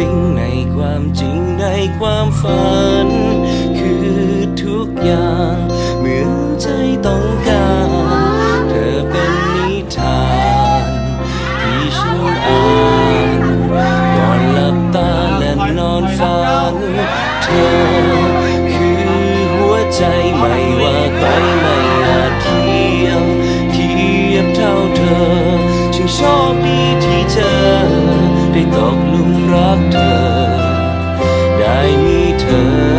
สิงในความจริงในความฝัน คือทุกอย่างเหมือนใจต้องการ เธอเป็นนิทาน ที่ฉันอ่านก่อนหลับตาและนอนฝัน เธอคือหัวใจไม่ มี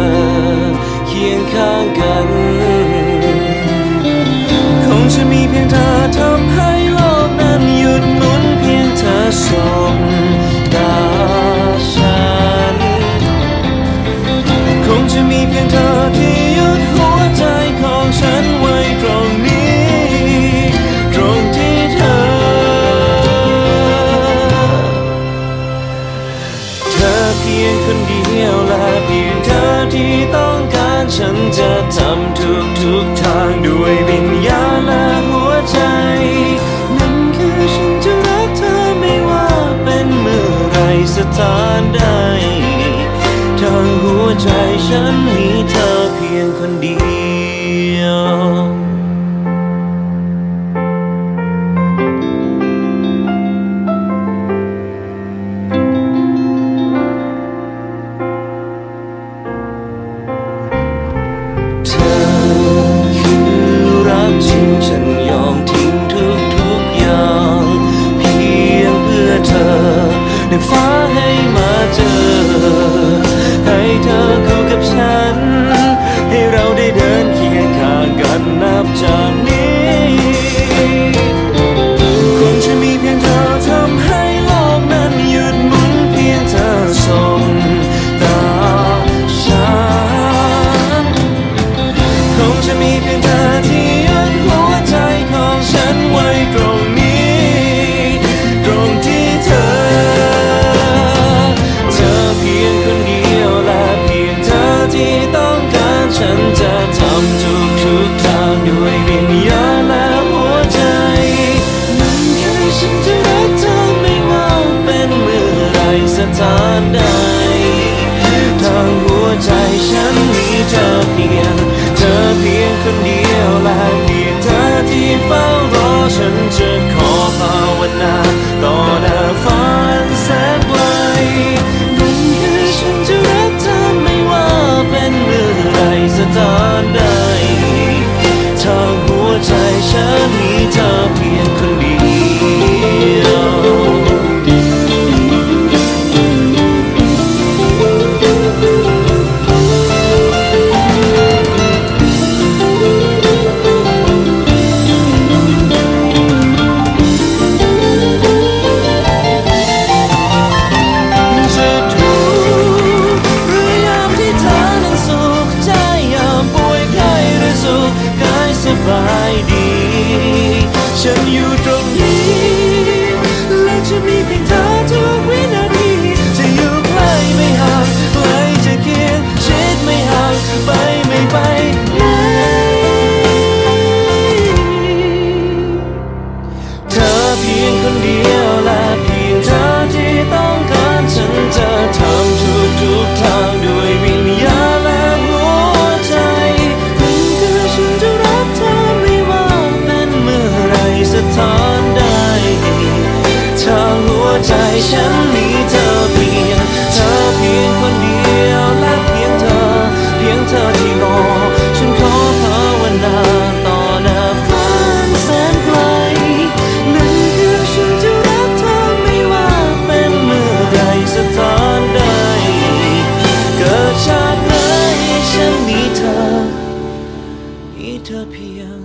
านฉันจะทำทุกทุกทางด้วยวิญญาณและหัวใจ นั่นคือฉันจะรักเธอไม่ว่าเป็นเมื่อไรสถานใดทางหัวใจฉันมีเธอเพียงคนเดียว กั ฉันจะทำทุกทุกทางด้วยวิญญาณและหัวใจนั่นคือฉันจะรักเธอไม่ว่าเป็นเมื่อไรสถานใดทางหัวใจฉันมีเธอเพียง เธอเพียงคนเดียวและเพียงเธอที่เฝ้ารอฉันเจอ ฉันมีเธอเพียงเธอเพียงคนเดียวและเพียงเธอ เพียงเธอที่รอ ฉันขอภาวนาต่อหน้าฝันแสนไกลนั่นคือฉันจะรักเธอไม่ว่าเป็นเมื่อไรสถานใด เกิดชาติไหนฉันมีเธอ มีเธอเพียง